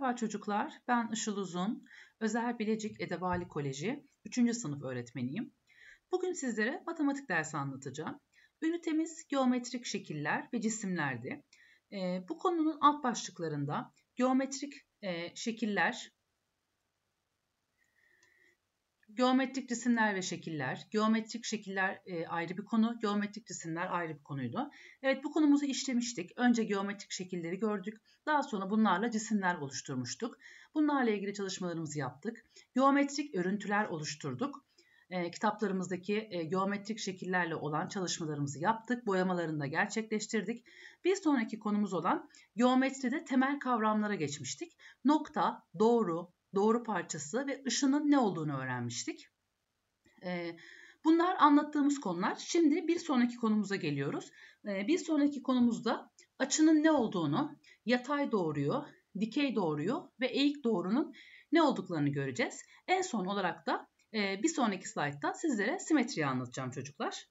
Merhaba çocuklar, ben Işıl Uzun, Özel Bilecik Edebali Koleji 3. sınıf öğretmeniyim. Bugün sizlere matematik dersi anlatacağım. Ünitemiz geometrik şekiller ve cisimlerdi. E, bu konunun alt başlıklarında geometrik e, şekiller, Geometrik cisimler ve şekiller. Geometrik şekiller e, ayrı bir konu, geometrik cisimler ayrı bir konuydu. Evet bu konumuzu işlemiştik. Önce geometrik şekilleri gördük. Daha sonra bunlarla cisimler oluşturmuştuk. Bunlarla ilgili çalışmalarımızı yaptık. Geometrik örüntüler oluşturduk. E, kitaplarımızdaki e, geometrik şekillerle olan çalışmalarımızı yaptık. Boyamalarını da gerçekleştirdik. Bir sonraki konumuz olan geometride temel kavramlara geçmiştik. Nokta, doğru, doğru parçası ve ışının ne olduğunu öğrenmiştik. Ee, bunlar anlattığımız konular. Şimdi bir sonraki konumuza geliyoruz. Ee, bir sonraki konumuzda açının ne olduğunu, yatay doğruyu, dikey doğruyu ve eğik doğrunun ne olduklarını göreceğiz. En son olarak da e, bir sonraki slaytta sizlere simetriyi anlatacağım çocuklar.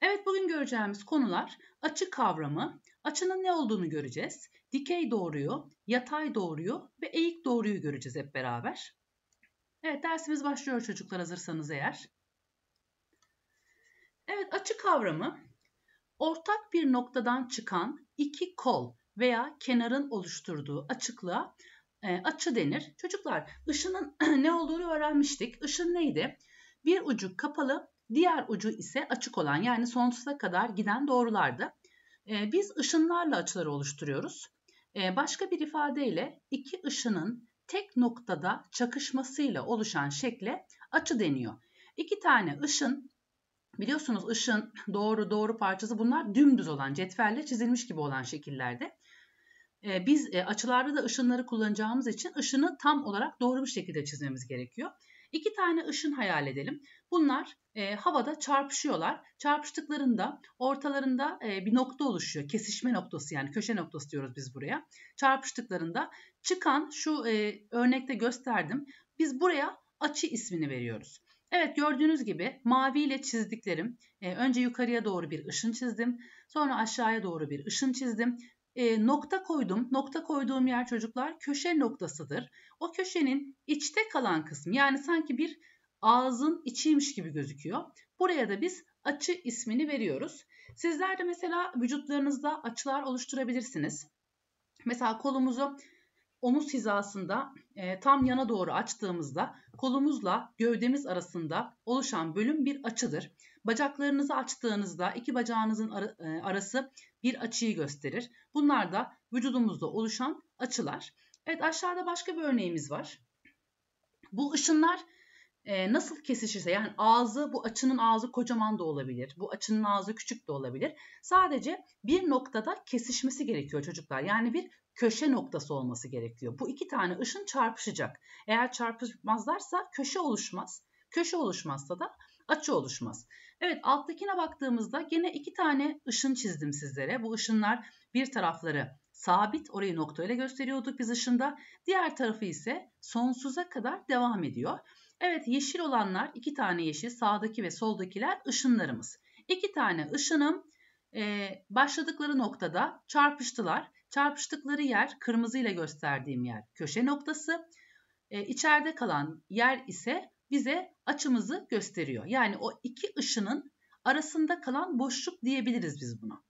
Evet bugün göreceğimiz konular açı kavramı, açının ne olduğunu göreceğiz. Dikey doğruyu, yatay doğruyu ve eğik doğruyu göreceğiz hep beraber. Evet dersimiz başlıyor çocuklar hazırsanız eğer. Evet açı kavramı ortak bir noktadan çıkan iki kol veya kenarın oluşturduğu açıklığa e, açı denir. Çocuklar ışının ne olduğunu öğrenmiştik. Işın neydi? Bir ucu kapalı, Diğer ucu ise açık olan yani sonsuza kadar giden doğrulardı. E, biz ışınlarla açıları oluşturuyoruz. E, başka bir ifadeyle iki ışının tek noktada çakışmasıyla oluşan şekle açı deniyor. İki tane ışın biliyorsunuz ışın doğru doğru parçası bunlar dümdüz olan cetvelle çizilmiş gibi olan şekillerde. E, biz e, açılarda da ışınları kullanacağımız için ışını tam olarak doğru bir şekilde çizmemiz gerekiyor. İki tane ışın hayal edelim. Bunlar e, havada çarpışıyorlar. Çarpıştıklarında ortalarında e, bir nokta oluşuyor. Kesişme noktası yani köşe noktası diyoruz biz buraya. Çarpıştıklarında çıkan şu e, örnekte gösterdim. Biz buraya açı ismini veriyoruz. Evet gördüğünüz gibi mavi ile çizdiklerim. E, önce yukarıya doğru bir ışın çizdim. Sonra aşağıya doğru bir ışın çizdim e, nokta koydum. Nokta koyduğum yer çocuklar köşe noktasıdır. O köşenin içte kalan kısmı yani sanki bir ağzın içiymiş gibi gözüküyor. Buraya da biz açı ismini veriyoruz. Sizler de mesela vücutlarınızda açılar oluşturabilirsiniz. Mesela kolumuzu omuz hizasında e, tam yana doğru açtığımızda kolumuzla gövdemiz arasında oluşan bölüm bir açıdır. Bacaklarınızı açtığınızda iki bacağınızın ar- arası bir açıyı gösterir. Bunlar da vücudumuzda oluşan açılar. Evet aşağıda başka bir örneğimiz var. Bu ışınlar e, nasıl kesişirse yani ağzı bu açının ağzı kocaman da olabilir. Bu açının ağzı küçük de olabilir. Sadece bir noktada kesişmesi gerekiyor çocuklar. Yani bir köşe noktası olması gerekiyor. Bu iki tane ışın çarpışacak. Eğer çarpışmazlarsa köşe oluşmaz. Köşe oluşmazsa da açı oluşmaz. Evet alttakine baktığımızda gene iki tane ışın çizdim sizlere. Bu ışınlar bir tarafları sabit orayı noktayla gösteriyorduk biz ışında. Diğer tarafı ise sonsuza kadar devam ediyor. Evet yeşil olanlar iki tane yeşil sağdaki ve soldakiler ışınlarımız. İki tane ışınım e, başladıkları noktada çarpıştılar. Çarpıştıkları yer kırmızıyla gösterdiğim yer köşe noktası. E, içeride kalan yer ise bize açımızı gösteriyor. Yani o iki ışının arasında kalan boşluk diyebiliriz biz buna.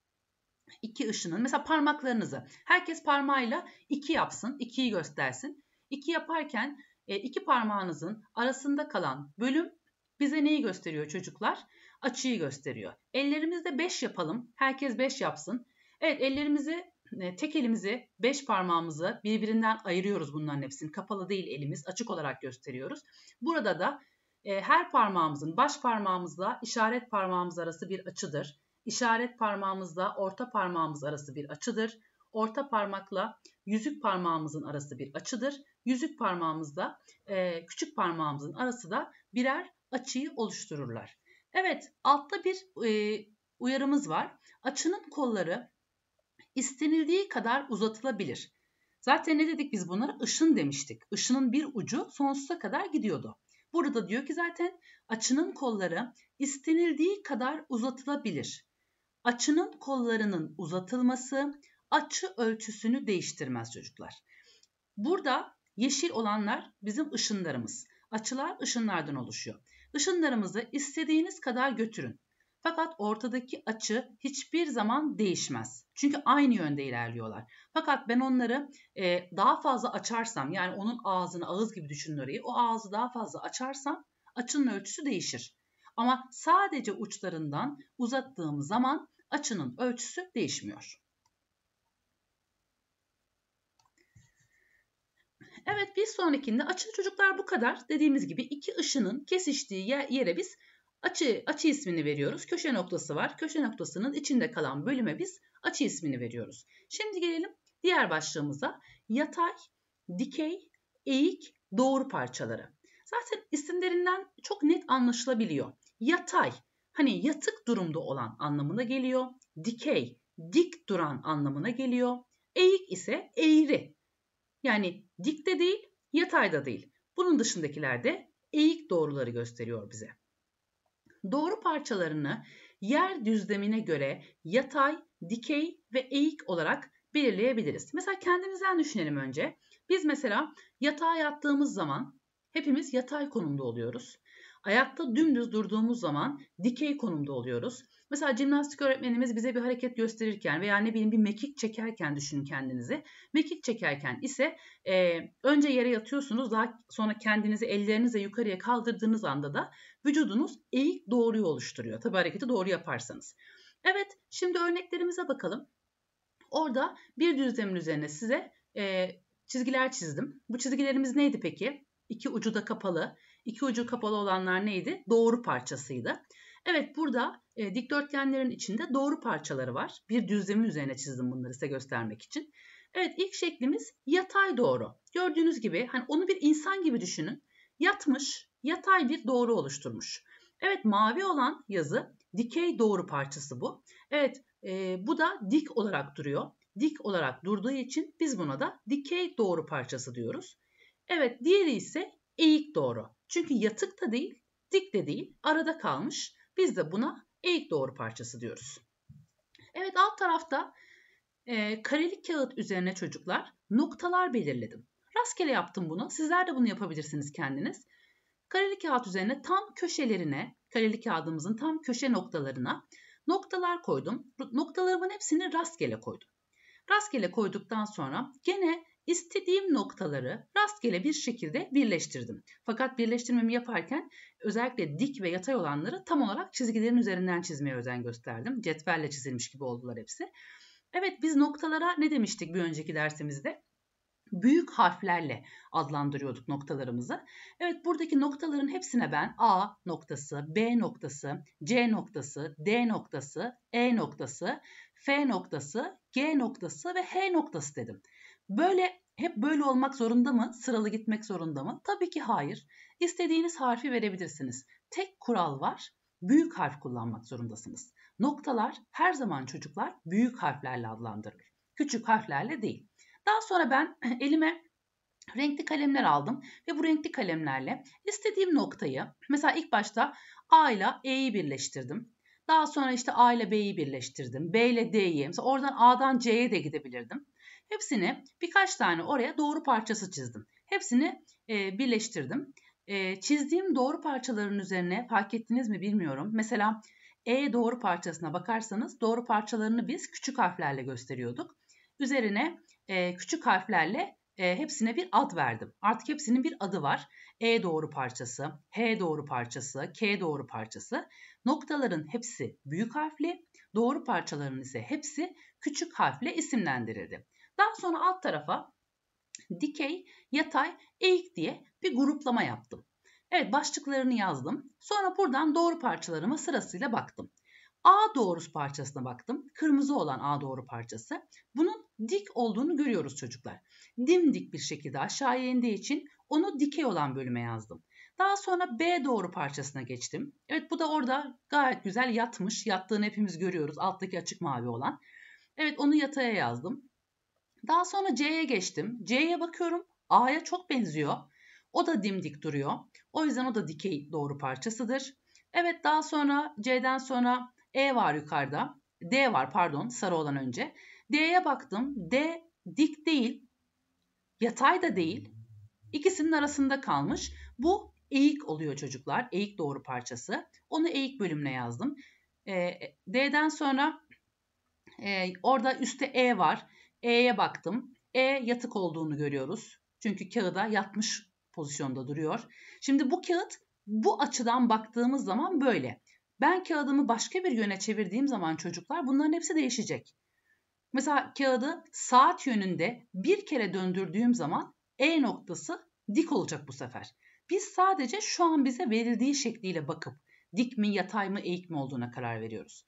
İki ışının mesela parmaklarınızı herkes parmağıyla iki yapsın, ikiyi göstersin. İki yaparken e, iki parmağınızın arasında kalan bölüm bize neyi gösteriyor çocuklar? Açıyı gösteriyor. Ellerimizde 5 yapalım. Herkes 5 yapsın. Evet ellerimizi tek elimizi 5 parmağımızı birbirinden ayırıyoruz bunların hepsini. Kapalı değil elimiz açık olarak gösteriyoruz. Burada da e, her parmağımızın baş parmağımızla işaret parmağımız arası bir açıdır. İşaret parmağımızla orta parmağımız arası bir açıdır. Orta parmakla yüzük parmağımızın arası bir açıdır. Yüzük parmağımızla e, küçük parmağımızın arası da birer açıyı oluştururlar. Evet altta bir e, uyarımız var. Açının kolları istenildiği kadar uzatılabilir. Zaten ne dedik biz bunlara? Işın demiştik. Işının bir ucu sonsuza kadar gidiyordu. Burada diyor ki zaten açının kolları istenildiği kadar uzatılabilir. açının kollarının uzatılması açı ölçüsünü değiştirmez çocuklar. Burada yeşil olanlar bizim ışınlarımız. Açılar ışınlardan oluşuyor. Işınlarımızı istediğiniz kadar götürün. Fakat ortadaki açı hiçbir zaman değişmez. Çünkü aynı yönde ilerliyorlar. Fakat ben onları e, daha fazla açarsam yani onun ağzını ağız gibi düşünün orayı. O ağzı daha fazla açarsam açının ölçüsü değişir. Ama sadece uçlarından uzattığım zaman açının ölçüsü değişmiyor. Evet bir sonrakinde açılı çocuklar bu kadar. Dediğimiz gibi iki ışının kesiştiği yere biz açı, açı ismini veriyoruz. Köşe noktası var. Köşe noktasının içinde kalan bölüme biz açı ismini veriyoruz. Şimdi gelelim diğer başlığımıza. Yatay, dikey, eğik, doğru parçaları. Zaten isimlerinden çok net anlaşılabiliyor. Yatay, hani yatık durumda olan anlamına geliyor. Dikey, dik duran anlamına geliyor. Eğik ise eğri. Yani dik de değil, yatay da değil. Bunun dışındakiler de eğik doğruları gösteriyor bize. Doğru parçalarını yer düzlemine göre yatay, dikey ve eğik olarak belirleyebiliriz. Mesela kendimizden düşünelim önce. Biz mesela yatağa yattığımız zaman hepimiz yatay konumda oluyoruz. Ayakta dümdüz durduğumuz zaman dikey konumda oluyoruz. Mesela jimnastik öğretmenimiz bize bir hareket gösterirken veya ne bileyim bir mekik çekerken düşünün kendinizi. Mekik çekerken ise e, önce yere yatıyorsunuz daha sonra kendinizi ellerinizle yukarıya kaldırdığınız anda da vücudunuz eğik doğruyu oluşturuyor. Tabi hareketi doğru yaparsanız. Evet şimdi örneklerimize bakalım. Orada bir düzlemin üzerine size e, çizgiler çizdim. Bu çizgilerimiz neydi peki? İki ucu da kapalı. İki ucu kapalı olanlar neydi? Doğru parçasıydı. Evet burada e, dikdörtgenlerin içinde doğru parçaları var. Bir düzlemin üzerine çizdim bunları size göstermek için. Evet ilk şeklimiz yatay doğru. Gördüğünüz gibi hani onu bir insan gibi düşünün. Yatmış, yatay bir doğru oluşturmuş. Evet mavi olan yazı dikey doğru parçası bu. Evet e, bu da dik olarak duruyor. Dik olarak durduğu için biz buna da dikey doğru parçası diyoruz. Evet diğeri ise eğik doğru. Çünkü yatık da değil, dik de değil, arada kalmış. Biz de buna eğik doğru parçası diyoruz. Evet alt tarafta e, karelik kağıt üzerine çocuklar noktalar belirledim. Rastgele yaptım bunu. Sizler de bunu yapabilirsiniz kendiniz. Kareli kağıt üzerine tam köşelerine, kareli kağıdımızın tam köşe noktalarına noktalar koydum. Noktalarımın hepsini rastgele koydum. Rastgele koyduktan sonra gene istediğim noktaları rastgele bir şekilde birleştirdim. Fakat birleştirmemi yaparken özellikle dik ve yatay olanları tam olarak çizgilerin üzerinden çizmeye özen gösterdim. Cetvelle çizilmiş gibi oldular hepsi. Evet biz noktalara ne demiştik bir önceki dersimizde? büyük harflerle adlandırıyorduk noktalarımızı. Evet buradaki noktaların hepsine ben A noktası, B noktası, C noktası, D noktası, E noktası, F noktası, G noktası ve H noktası dedim. Böyle hep böyle olmak zorunda mı? Sıralı gitmek zorunda mı? Tabii ki hayır. İstediğiniz harfi verebilirsiniz. Tek kural var. Büyük harf kullanmak zorundasınız. Noktalar her zaman çocuklar büyük harflerle adlandırılır. Küçük harflerle değil. Daha sonra ben elime renkli kalemler aldım ve bu renkli kalemlerle istediğim noktayı mesela ilk başta A ile E'yi birleştirdim. Daha sonra işte A ile B'yi birleştirdim. B ile D'yi. Mesela oradan A'dan C'ye de gidebilirdim. Hepsini birkaç tane oraya doğru parçası çizdim. Hepsini e, birleştirdim. E, çizdiğim doğru parçaların üzerine fark ettiniz mi bilmiyorum. Mesela E doğru parçasına bakarsanız doğru parçalarını biz küçük harflerle gösteriyorduk. Üzerine e, küçük harflerle e, hepsine bir ad verdim. Artık hepsinin bir adı var. E doğru parçası, H doğru parçası, K doğru parçası. Noktaların hepsi büyük harfli, doğru parçaların ise hepsi küçük harfle isimlendirildi. Daha sonra alt tarafa dikey, yatay, eğik diye bir gruplama yaptım. Evet başlıklarını yazdım. Sonra buradan doğru parçalarıma sırasıyla baktım. A doğrusu parçasına baktım. Kırmızı olan A doğru parçası. Bunun dik olduğunu görüyoruz çocuklar. Dimdik bir şekilde aşağıya indiği için onu dikey olan bölüme yazdım. Daha sonra B doğru parçasına geçtim. Evet bu da orada gayet güzel yatmış. Yattığını hepimiz görüyoruz. Alttaki açık mavi olan. Evet onu yataya yazdım. Daha sonra C'ye geçtim. C'ye bakıyorum. A'ya çok benziyor. O da dimdik duruyor. O yüzden o da dikey doğru parçasıdır. Evet daha sonra C'den sonra E var yukarıda. D var pardon sarı olan önce. D'ye baktım. D dik değil. Yatay da değil. İkisinin arasında kalmış. Bu eğik oluyor çocuklar. Eğik doğru parçası. Onu eğik bölümüne yazdım. E, D'den sonra e, orada üstte E var. E'ye baktım. E yatık olduğunu görüyoruz. Çünkü kağıda yatmış pozisyonda duruyor. Şimdi bu kağıt bu açıdan baktığımız zaman böyle. Ben kağıdımı başka bir yöne çevirdiğim zaman çocuklar bunların hepsi değişecek. Mesela kağıdı saat yönünde bir kere döndürdüğüm zaman E noktası dik olacak bu sefer. Biz sadece şu an bize verildiği şekliyle bakıp dik mi, yatay mı, eğik mi olduğuna karar veriyoruz.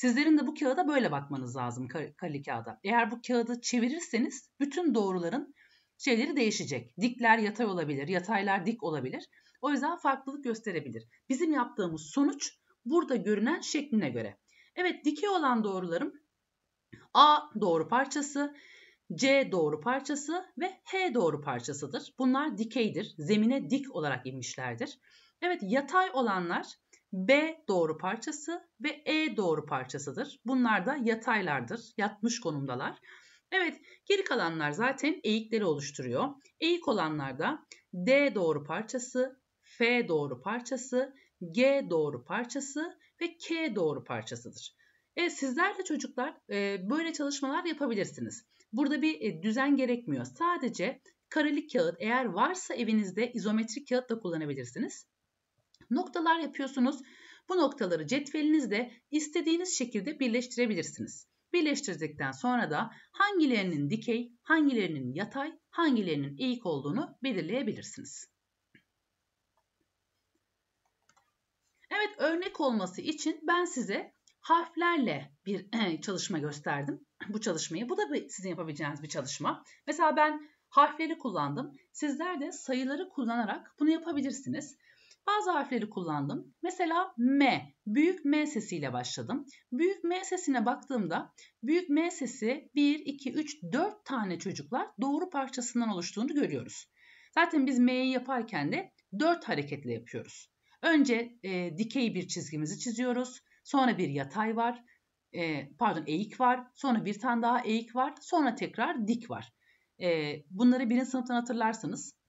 Sizlerin de bu kağıda böyle bakmanız lazım kareli kağıda. Eğer bu kağıdı çevirirseniz bütün doğruların şeyleri değişecek. Dikler yatay olabilir, yataylar dik olabilir. O yüzden farklılık gösterebilir. Bizim yaptığımız sonuç burada görünen şekline göre. Evet dikey olan doğrularım A doğru parçası, C doğru parçası ve H doğru parçasıdır. Bunlar dikeydir. Zemine dik olarak inmişlerdir. Evet yatay olanlar B doğru parçası ve E doğru parçasıdır. Bunlar da yataylardır. Yatmış konumdalar. Evet geri kalanlar zaten eğikleri oluşturuyor. Eğik olanlar da D doğru parçası, F doğru parçası, G doğru parçası ve K doğru parçasıdır. Evet sizler de çocuklar e, böyle çalışmalar yapabilirsiniz. Burada bir e, düzen gerekmiyor. Sadece karelik kağıt eğer varsa evinizde izometrik kağıt da kullanabilirsiniz. Noktalar yapıyorsunuz. Bu noktaları cetvelinizde istediğiniz şekilde birleştirebilirsiniz. Birleştirdikten sonra da hangilerinin dikey, hangilerinin yatay, hangilerinin eğik olduğunu belirleyebilirsiniz. Evet örnek olması için ben size harflerle bir çalışma gösterdim. Bu çalışmayı. Bu da sizin yapabileceğiniz bir çalışma. Mesela ben harfleri kullandım. Sizler de sayıları kullanarak bunu yapabilirsiniz. Bazı harfleri kullandım. Mesela M, büyük M sesiyle başladım. Büyük M sesine baktığımda büyük M sesi 1, 2, 3, 4 tane çocuklar doğru parçasından oluştuğunu görüyoruz. Zaten biz M'yi yaparken de 4 hareketle yapıyoruz. Önce e, dikey bir çizgimizi çiziyoruz. Sonra bir yatay var. E, pardon eğik var. Sonra bir tane daha eğik var. Sonra tekrar dik var. E, bunları birinci sınıftan hatırlarsanız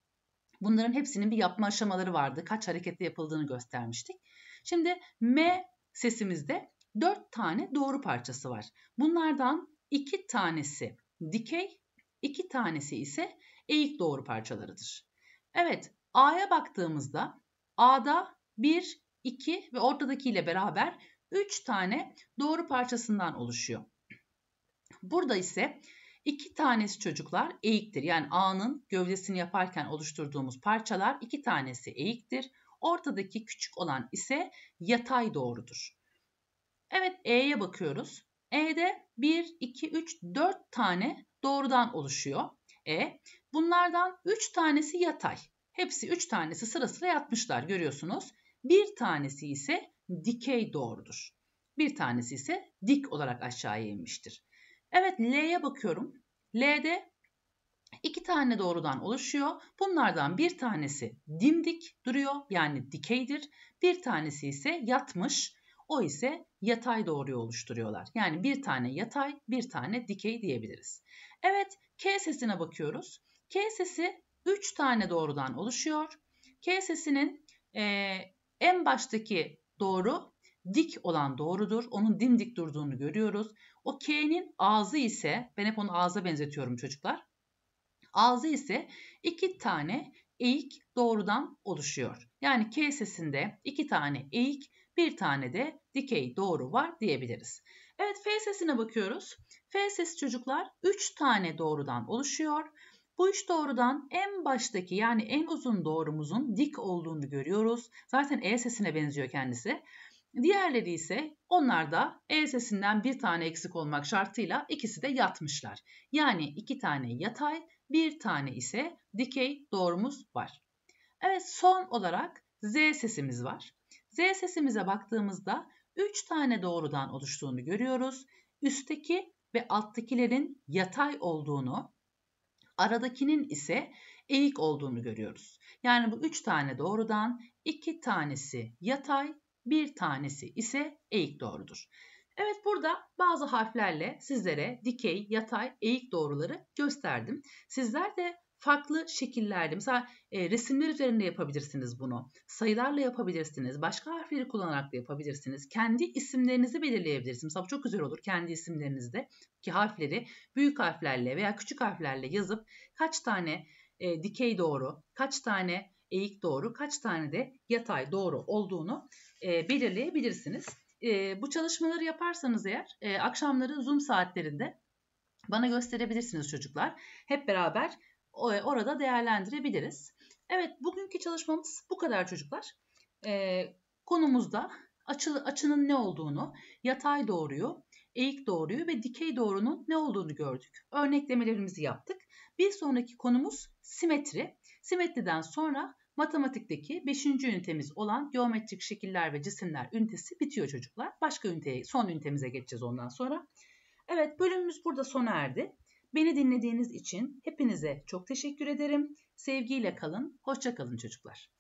bunların hepsinin bir yapma aşamaları vardı. Kaç hareketle yapıldığını göstermiştik. Şimdi M sesimizde 4 tane doğru parçası var. Bunlardan 2 tanesi dikey, 2 tanesi ise eğik doğru parçalarıdır. Evet, A'ya baktığımızda A'da 1, 2 ve ortadakiyle beraber 3 tane doğru parçasından oluşuyor. Burada ise iki tanesi çocuklar eğiktir. Yani A'nın gövdesini yaparken oluşturduğumuz parçalar iki tanesi eğiktir. Ortadaki küçük olan ise yatay doğrudur. Evet E'ye bakıyoruz. E'de 1, 2, 3, 4 tane doğrudan oluşuyor. E bunlardan 3 tanesi yatay. Hepsi 3 tanesi sırasıyla yatmışlar görüyorsunuz. Bir tanesi ise dikey doğrudur. Bir tanesi ise dik olarak aşağıya inmiştir. Evet L'ye bakıyorum. L'de iki tane doğrudan oluşuyor. Bunlardan bir tanesi dimdik duruyor yani dikeydir. Bir tanesi ise yatmış. O ise yatay doğruyu oluşturuyorlar. Yani bir tane yatay, bir tane dikey diyebiliriz. Evet, K sesine bakıyoruz. K sesi 3 tane doğrudan oluşuyor. K sesinin e, en baştaki doğru dik olan doğrudur. Onun dimdik durduğunu görüyoruz. O K'nin ağzı ise, ben hep onu ağza benzetiyorum çocuklar. Ağzı ise iki tane eğik doğrudan oluşuyor. Yani K sesinde iki tane eğik, bir tane de dikey doğru var diyebiliriz. Evet F sesine bakıyoruz. F sesi çocuklar 3 tane doğrudan oluşuyor. Bu üç doğrudan en baştaki yani en uzun doğrumuzun dik olduğunu görüyoruz. Zaten E sesine benziyor kendisi. Diğerleri ise onlar da E sesinden bir tane eksik olmak şartıyla ikisi de yatmışlar. Yani iki tane yatay, bir tane ise dikey doğrumuz var. Evet son olarak Z sesimiz var. Z sesimize baktığımızda 3 tane doğrudan oluştuğunu görüyoruz. Üstteki ve alttakilerin yatay olduğunu, aradakinin ise eğik olduğunu görüyoruz. Yani bu 3 tane doğrudan 2 tanesi yatay, bir tanesi ise eğik doğrudur. Evet burada bazı harflerle sizlere dikey, yatay, eğik doğruları gösterdim. Sizler de farklı şekillerde mesela e, resimler üzerinde yapabilirsiniz bunu. Sayılarla yapabilirsiniz. Başka harfleri kullanarak da yapabilirsiniz. Kendi isimlerinizi belirleyebilirsiniz. Mesela çok güzel olur kendi isimlerinizde ki harfleri büyük harflerle veya küçük harflerle yazıp kaç tane e, dikey doğru, kaç tane eğik doğru, kaç tane de yatay doğru olduğunu e, belirleyebilirsiniz. E, bu çalışmaları yaparsanız eğer e, akşamları Zoom saatlerinde bana gösterebilirsiniz çocuklar. Hep beraber orada değerlendirebiliriz. Evet bugünkü çalışmamız bu kadar çocuklar. E, konumuzda açı, açının ne olduğunu, yatay doğruyu, eğik doğruyu ve dikey doğrunun ne olduğunu gördük. Örneklemelerimizi yaptık. Bir sonraki konumuz simetri. Simetriden sonra matematikteki 5. ünitemiz olan geometrik şekiller ve cisimler ünitesi bitiyor çocuklar. Başka üniteye, son ünitemize geçeceğiz ondan sonra. Evet bölümümüz burada sona erdi. Beni dinlediğiniz için hepinize çok teşekkür ederim. Sevgiyle kalın, hoşça kalın çocuklar.